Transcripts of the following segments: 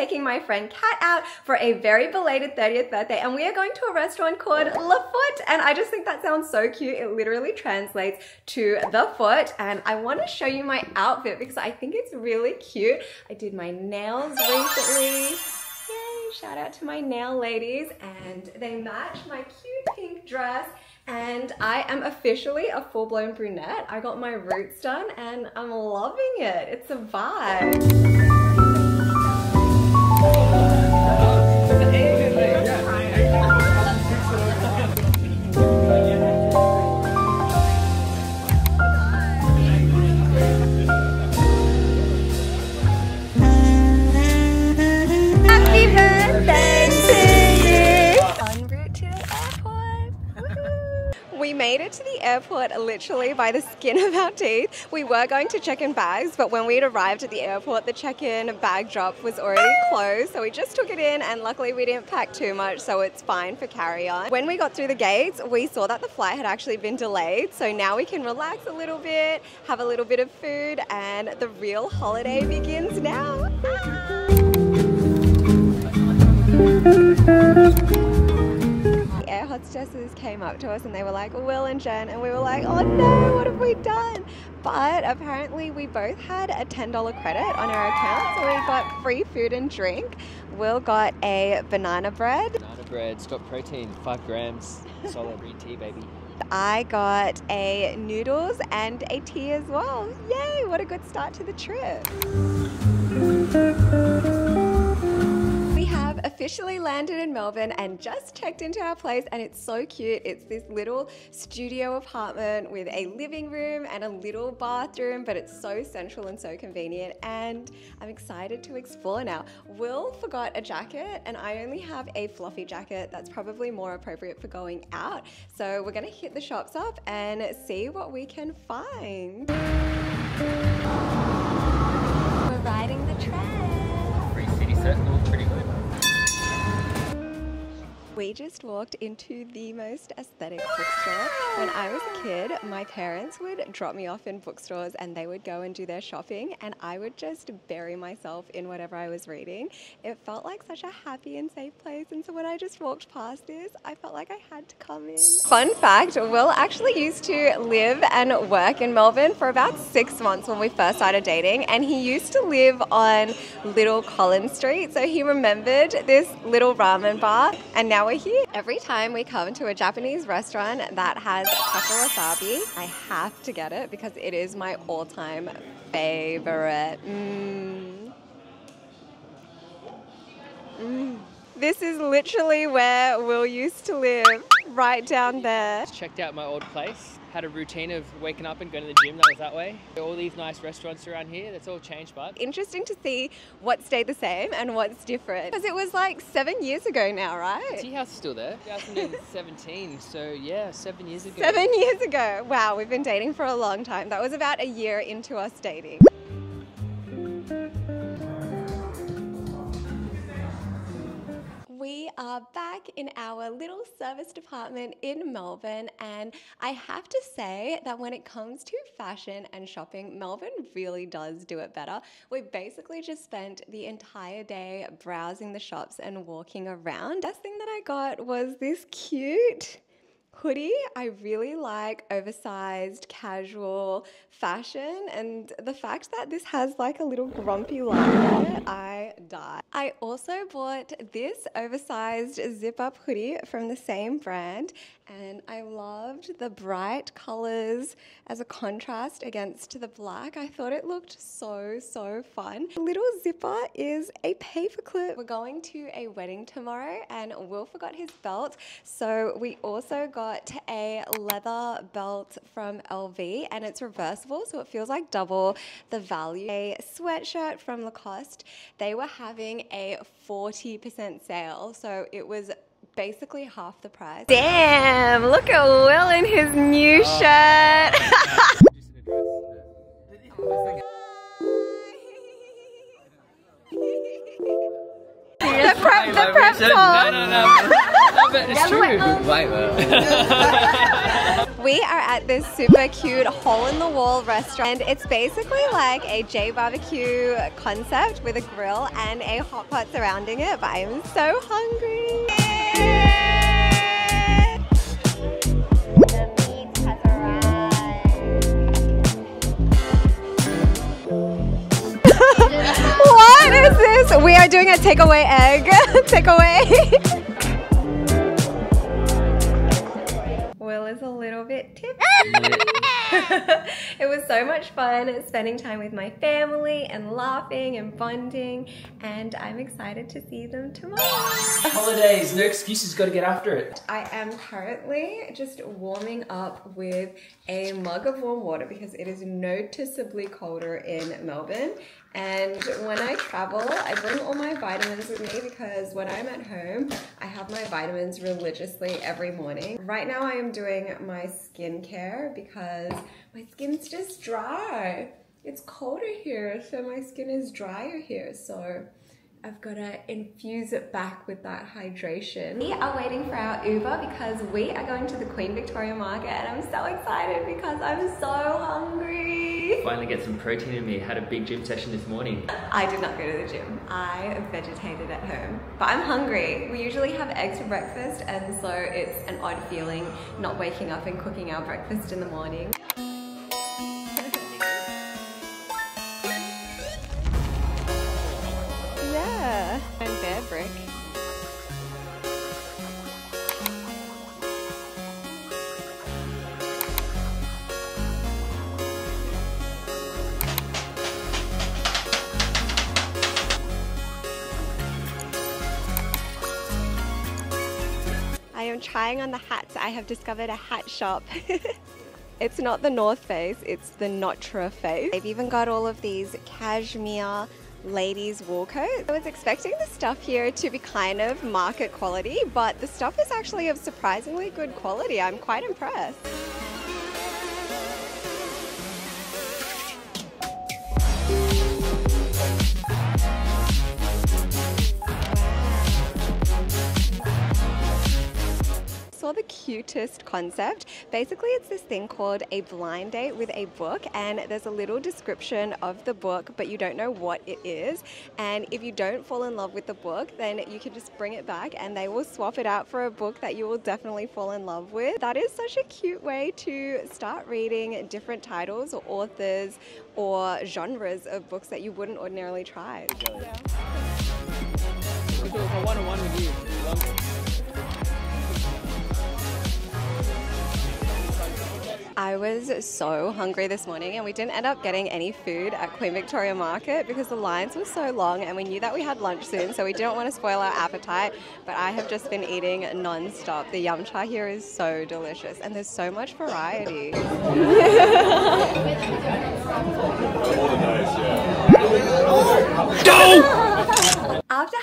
taking my friend Cat out for a very belated 30th birthday and we are going to a restaurant called Le Foot and I just think that sounds so cute. It literally translates to the foot and I want to show you my outfit because I think it's really cute. I did my nails recently. Shout out to my nail ladies and they match my cute pink dress and I am officially a full-blown brunette. I got my roots done and I'm loving it. It's a vibe. Literally by the skin of our teeth. We were going to check in bags, but when we'd arrived at the airport, the check-in bag drop was already closed. So we just took it in and luckily we didn't pack too much, so it's fine for carry-on. When we got through the gates, we saw that the flight had actually been delayed. So now we can relax a little bit, have a little bit of food, and the real holiday begins now. Hostesses came up to us and they were like, Will and Jen, and we were like, oh no, what have we done? But apparently we both had a $10 credit on our account, so we got free food and drink. Will got a banana bread. Banana bread, stock protein, five grams, solid green tea, baby. I got a noodles and a tea as well. Yay, what a good start to the trip officially landed in Melbourne and just checked into our place and it's so cute. It's this little studio apartment with a living room and a little bathroom, but it's so central and so convenient and I'm excited to explore now. Will forgot a jacket and I only have a fluffy jacket that's probably more appropriate for going out. So we're gonna hit the shops up and see what we can find. We're riding the train. Free city looks pretty good. We just walked into the most aesthetic bookstore. When I was a kid, my parents would drop me off in bookstores and they would go and do their shopping and I would just bury myself in whatever I was reading. It felt like such a happy and safe place and so when I just walked past this, I felt like I had to come in. Fun fact, Will actually used to live and work in Melbourne for about six months when we first started dating and he used to live on Little Collins Street so he remembered this little ramen bar and now we're here. Every time we come to a Japanese restaurant that has tako wasabi, I have to get it because it is my all-time favorite. Mm. Mm. This is literally where Will used to live, right down there. Checked out my old place had a routine of waking up and going to the gym that was that way. All these nice restaurants around here, that's all changed, but. Interesting to see what stayed the same and what's different. Because it was like seven years ago now, right? Tea House is still there. 2017, so yeah, seven years ago. Seven years ago. Wow, we've been dating for a long time. That was about a year into us dating. We are back in our little service department in Melbourne, and I have to say that when it comes to fashion and shopping, Melbourne really does do it better. We basically just spent the entire day browsing the shops and walking around. Best thing that I got was this cute hoodie. I really like oversized casual fashion and the fact that this has like a little grumpy line on it, I die. I also bought this oversized zip up hoodie from the same brand and I loved the bright colors as a contrast against the black. I thought it looked so, so fun. The little zipper is a paperclip. We're going to a wedding tomorrow and Will forgot his belt. So we also got a leather belt from LV and it's reversible. So it feels like double the value. A sweatshirt from Lacoste. They were having a 40% sale. So it was basically half the price. Damn, look at Will in his new oh. shirt. the prep, the prep talk. No, no, no. love it. It's true. Um, we are at this super cute hole in the wall restaurant. And it's basically like a J barbecue concept with a grill and a hot pot surrounding it, but I am so hungry. The meat has arrived. what is this? We are doing a takeaway egg. takeaway. Will is a little bit tipsy. it was so much fun spending time with my family and laughing and bonding, and I'm excited to see them tomorrow. Holidays, no excuses, gotta get after it. I am currently just warming up with a mug of warm water because it is noticeably colder in Melbourne. And when I travel, I bring all my vitamins with me because when I'm at home, I have my vitamins religiously every morning. Right now, I am doing my skincare because my skin's just dry. It's colder here, so my skin is drier here. So I've got to infuse it back with that hydration. We are waiting for our Uber because we are going to the Queen Victoria Market and I'm so excited because I'm so hungry. Finally get some protein in me. Had a big gym session this morning. I did not go to the gym. I vegetated at home, but I'm hungry. We usually have eggs for breakfast and so it's an odd feeling not waking up and cooking our breakfast in the morning. Trying on the hats. I have discovered a hat shop. it's not the North Face, it's the Notre Face. They've even got all of these cashmere ladies wool coats. I was expecting the stuff here to be kind of market quality, but the stuff is actually of surprisingly good quality. I'm quite impressed. The cutest concept. Basically, it's this thing called a blind date with a book, and there's a little description of the book, but you don't know what it is. And if you don't fall in love with the book, then you can just bring it back and they will swap it out for a book that you will definitely fall in love with. That is such a cute way to start reading different titles or authors or genres of books that you wouldn't ordinarily try. If was so hungry this morning and we didn't end up getting any food at Queen Victoria Market because the lines were so long and we knew that we had lunch soon so we didn't want to spoil our appetite but I have just been eating non-stop. The yum cha here is so delicious and there's so much variety. After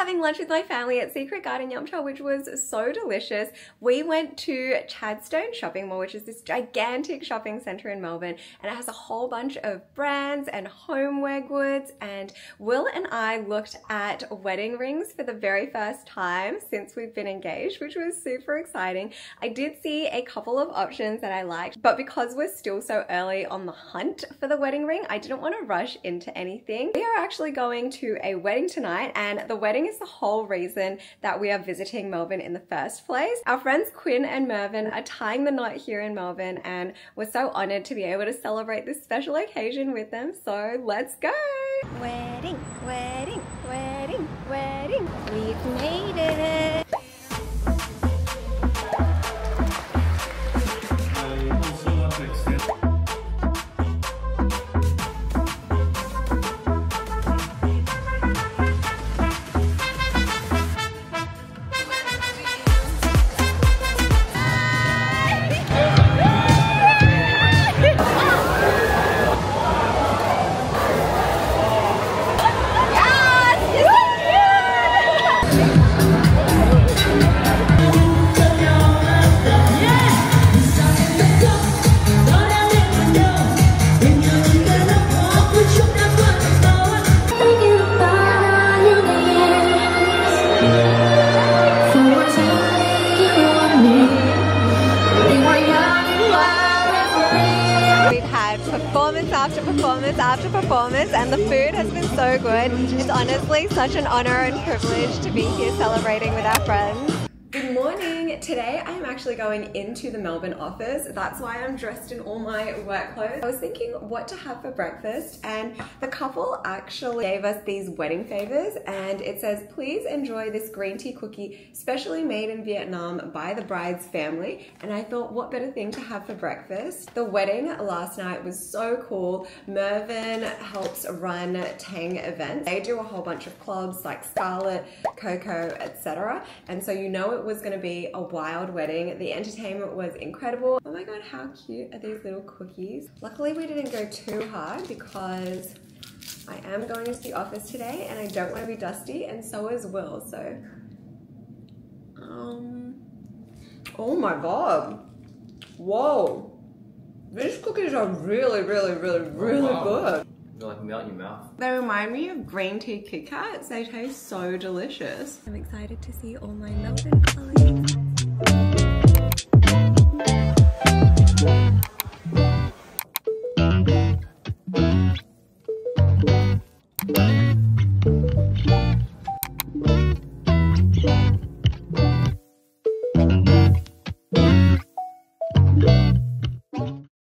having lunch with my family at Secret Garden Yum Cha, which was so delicious, we went to Chadstone Shopping Mall, which is this gigantic shopping center in Melbourne, and it has a whole bunch of brands and homeware goods. And Will and I looked at wedding rings for the very first time since we've been engaged, which was super exciting. I did see a couple of options that I liked, but because we're still so early on the hunt for the wedding ring, I didn't want to rush into anything. We are actually going to a wedding tonight, and the wedding is the whole reason that we are visiting Melbourne in the first place. Our friends Quinn and Mervyn are tying the knot here in Melbourne and we're so honored to be able to celebrate this special occasion with them. So let's go! Wedding, wedding, wedding, wedding. We've made it. And the food has been so good. It's honestly such an honor and privilege to be here celebrating with our friends. Good morning. Today I am actually going into the Melbourne office. That's why I'm dressed in all my work clothes. I was thinking what to have for breakfast and the couple actually gave us these wedding favors and it says please enjoy this green tea cookie specially made in Vietnam by the bride's family and I thought what better thing to have for breakfast. The wedding last night was so cool. Mervyn helps run Tang events. They do a whole bunch of clubs like Scarlet, Coco, etc. And so you know it it was going to be a wild wedding. The entertainment was incredible. Oh my god, how cute are these little cookies? Luckily we didn't go too hard because I am going into the office today and I don't want to be dusty and so is Will, so. Um, oh my god. Whoa. These cookies are really, really, really, oh, really oh, wow. good. You're like melt your mouth. They remind me of green tea Kit Kats. They taste so delicious. I'm excited to see all my Melbourne colleagues.